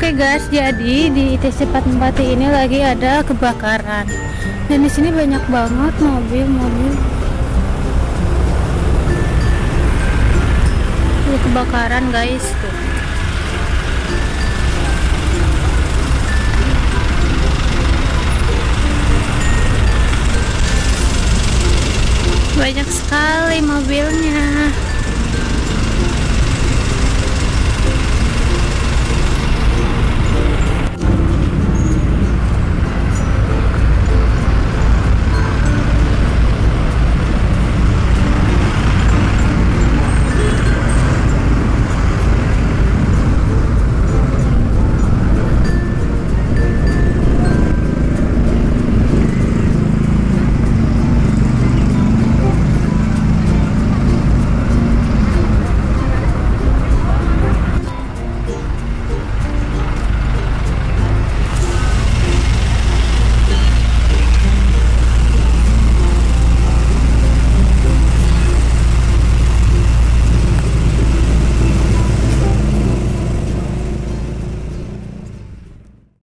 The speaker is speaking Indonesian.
Oke guys, jadi di ITC 44 ini lagi ada kebakaran. Dan di sini banyak banget mobil-mobil. Ini kebakaran guys tuh. Banyak sekali mobilnya.